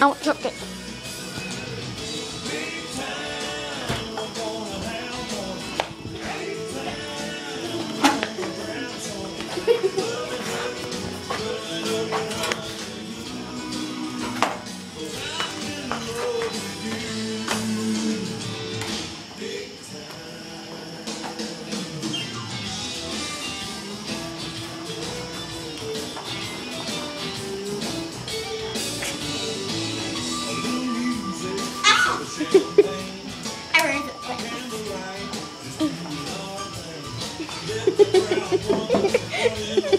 I want something. Hehehehe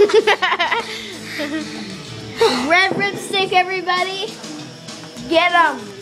Red lipstick, everybody. Get them.